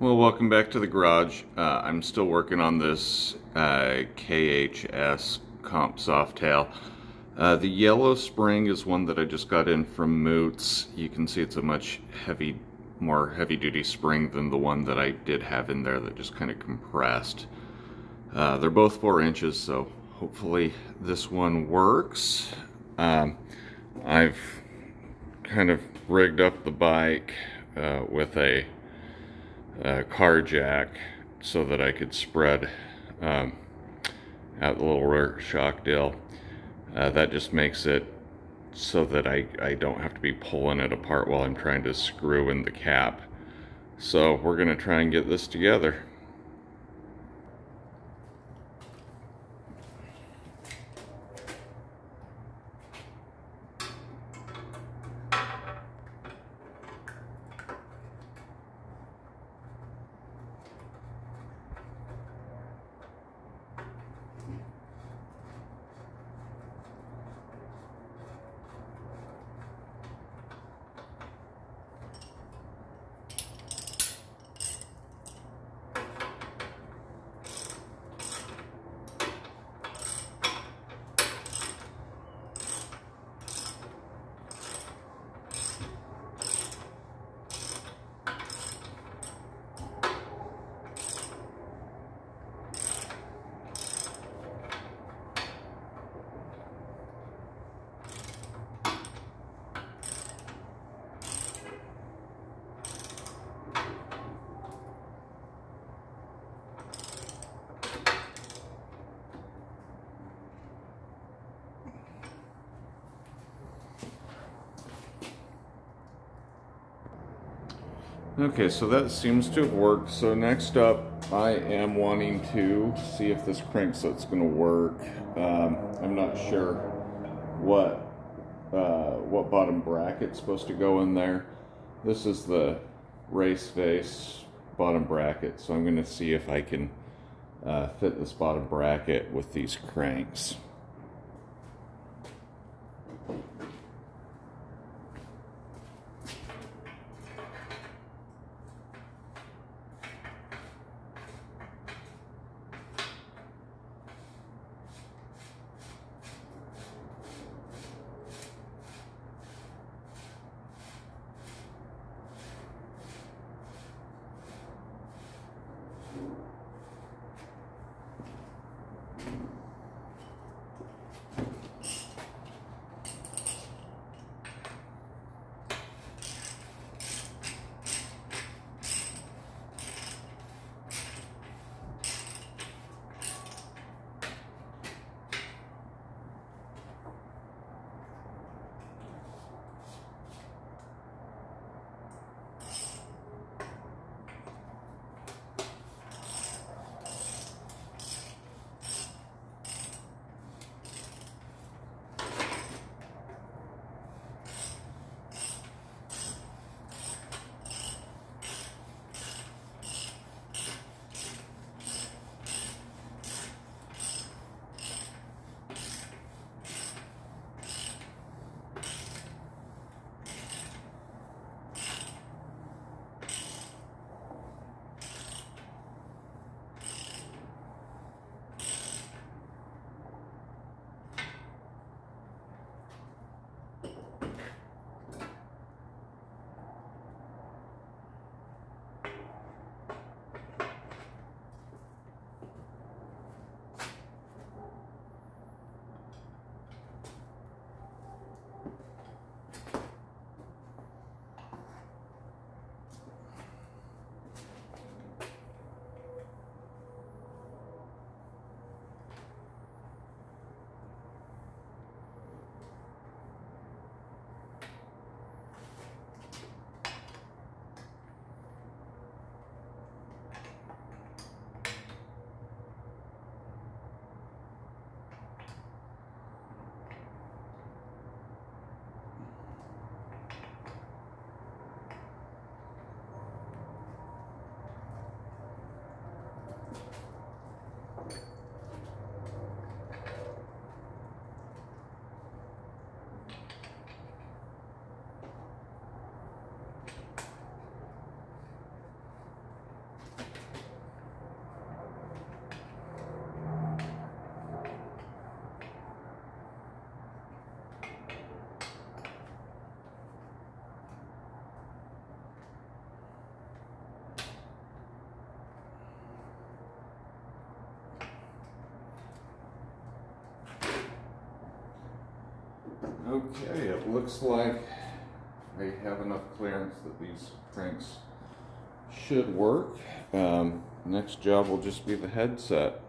Well, welcome back to the garage. Uh, I'm still working on this uh, KHS Comp Softail. Uh, the yellow spring is one that I just got in from Moots. You can see it's a much heavy, more heavy duty spring than the one that I did have in there that just kind of compressed. Uh, they're both four inches, so hopefully this one works. Um, I've kind of rigged up the bike uh, with a uh, car jack so that I could spread um, out the little rear shock deal. Uh, that just makes it so that I, I don't have to be pulling it apart while I'm trying to screw in the cap. So we're going to try and get this together. Okay, so that seems to have worked. So next up, I am wanting to see if this crankset's to work. Um, I'm not sure what uh, what bottom bracket's supposed to go in there. This is the race face bottom bracket, so I'm to see if I can uh, fit this bottom bracket with these cranks. Okay, it looks like I have enough clearance that these cranks should work. Um, next job will just be the headset.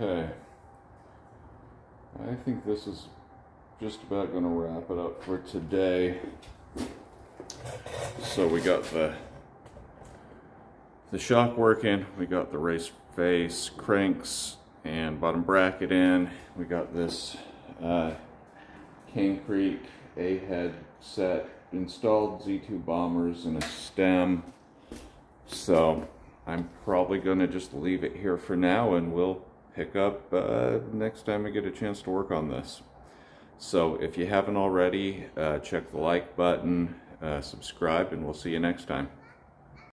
Okay. I think this is just about going to wrap it up for today. So we got the the shock working, we got the race face cranks and bottom bracket in. We got this uh, Cane Creek A-head set installed, Z2 bombers and a stem. So I'm probably going to just leave it here for now and we'll pick up uh, next time I get a chance to work on this. So if you haven't already, uh, check the like button, uh, subscribe, and we'll see you next time.